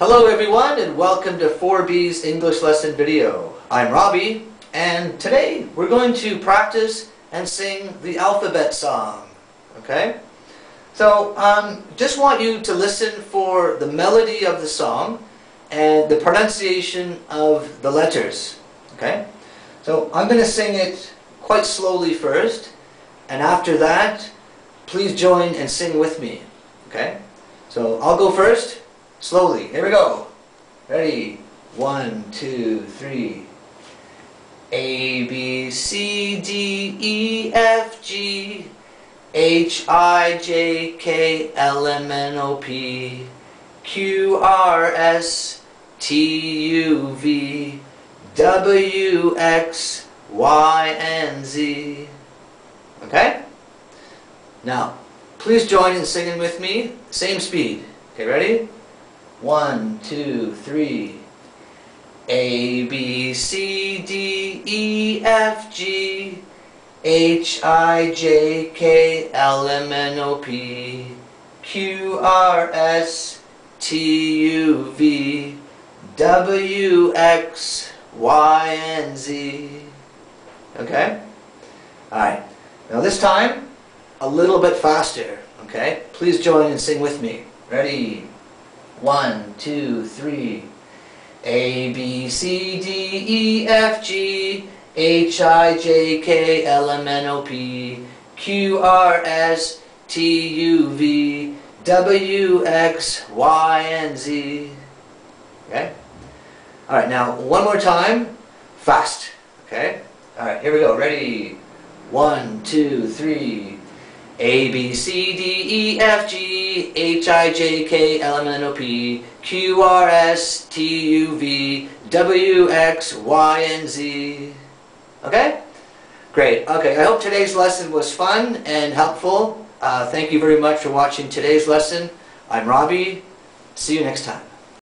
Hello everyone and welcome to ForB's English lesson video. I'm Robbie and today we're going to practice and sing the alphabet song. Okay? So um, just want you to listen for the melody of the song and the pronunciation of the letters. Okay? So I'm going to sing it quite slowly first and after that please join and sing with me. Okay? So I'll go first, slowly. Here we go. Ready? One, two, three. A, B, C, D, E, F, G, H, I, J, K, L, M, N, O, P, Q, R, S, T, U, V, W, X, Y, and Z. Okay? Now, please join in singing with me. Same speed. Okay, ready? One, two, three. A, B, C, D, E, F, G, H, I, J, K, L, M, N, O, P, Q, R, S, T, U, V, W, X, Y, and Z. Okay? Alright. Now this time, a little bit faster, okay? Please join and sing with me. Ready? One, two, three. A, B, C, D, E, F, G, H, I, J, K, L, M, N, O, P, Q, R, S, T, U, V, W, X, Y, and Z. Okay? Alright, now one more time. Fast. Okay? Alright, here we go. Ready? One, two, three. A, B, C, D, E, F, G, H, I, J, K, L, M, N, O, P, Q, R, S, T, U, V, W, X, Y, and Z. Okay? Great. Okay, I hope today's lesson was fun and helpful. Uh, thank you very much for watching today's lesson. I'm Robbie. See you next time.